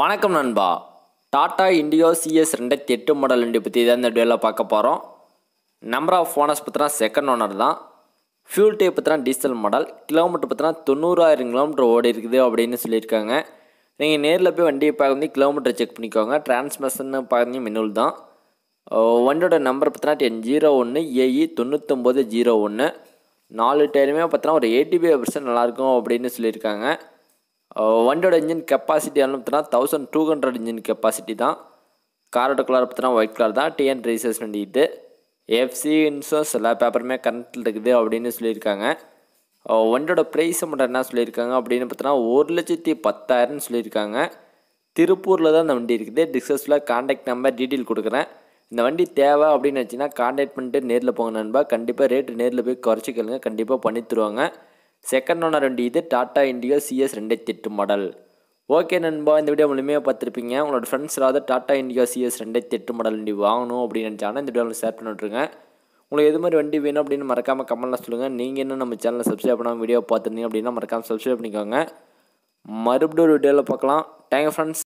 வணக்கம் நண்பா. டாடா இண்டியோ சிஎஸ் ரெண்டாயிரத்தி எட்டு மாடல் வண்டி பற்றி தான் இந்த வீடியோவில் பார்க்க போகிறோம் நம்பர் ஆஃப் ஓனர்ஸ் பற்றினா செகண்ட் ஓனர் தான். ஃபியூல் டைப் பற்றினா டீசல் மாடல் கிலோமீட்டர் பற்றினா தொண்ணூறாயிரம் கிலோமீட்டர் ஓடி இருக்குது அப்படின்னு சொல்லியிருக்காங்க. நீங்கள் நேரில் போய் வண்டியை பார்க்கும்போது கிலோமீட்டர் செக் பண்ணிக்கோங்க. டிரான்ஸ்மிஷன் பார்க்குறது மின்னூல் தான். வண்டியோட நம்பர் பற்றினா டென் ஜீரோ ஒன்று ஏஇ தொண்ணூத்தொம்பது ஜீரோ ஒன்று நாலு டயருமே பார்த்தோன்னா ஒரு எயிட்டி ஃபைவ் பர்சன்ட் நல்லாயிருக்கும் அப்படின்னு சொல்லியிருக்காங்க. வண்டியோட இன்ஜின் கெப்பாசிட்டி பார்த்தீங்கன்னா thousand two hundred engine capacity தான். காரோட கலர் பார்த்தீங்கன்னா ஒயிட் கலர் தான். டிஎன் ரைசஸ் வண்டி இது எஃப்சி இன்சூரன்ஸ் எல்லா பேப்பருமே கரண்ட்டில் இருக்குது அப்படின்னு சொல்லியிருக்காங்க. வண்டியோட ப்ரைஸ் மட்டும் என்ன சொல்லியிருக்காங்க அப்படின்னு பார்த்தோன்னா ஒரு லட்சத்தி பத்தாயிரம்னு சொல்லியிருக்காங்க. திருப்பூரில் தான் இந்த வண்டி இருக்குது. டிஸ்கஸில் காண்டாக்ட் நம்பர் டீட்டெயில் கொடுக்குறேன். இந்த வண்டி தேவை அப்படின்னு வச்சுன்னா காண்டாக்ட் பண்ணிட்டு நேரில் போங்க நண்பா. கண்டிப்பாக ரேட்டு நேரில் போய் குறைச்சிக்கலுங்க கண்டிப்பாக பண்ணி தருவாங்க. செகண்ட் ஓனர் வண்டி இது டாட்டா இண்டியோ சிஎஸ் ரெண்டாயிரத்தி எட்டு மாடல் ஓகே நண்பா இந்த வீடியோ முழுமையாக பார்த்துருப்பீங்க. உங்களோட ஃப்ரெண்ட்ஸ் ஏதாவது டாட்டா இண்டியோ சிஎஸ் ரெண்டாயிரத்தி எட்டு மாடல் வண்டி வாங்கணும் அப்படின்னு நினச்சாங்கன்னா இந்த வீடியோவில் ஷேர் பண்ணிட்டுருங்க உங்களுக்கு எது மாதிரி வண்டி வேணும் அப்படின்னு மறக்காமல் கமெண்ட்டில் சொல்லுங்கள் நீங்கள் இன்னும் நம்ம சேனலை சப்ஸ்கிரைப் பண்ணாமல் வீடியோ பார்த்துருந்தீங்க அப்படின்னா மறக்காமல் சப்ஸ்கிரைப் பண்ணிக்கோங்க. மறுபடியும் ஒரு வீடியோவில் பார்க்கலாம். Thank friends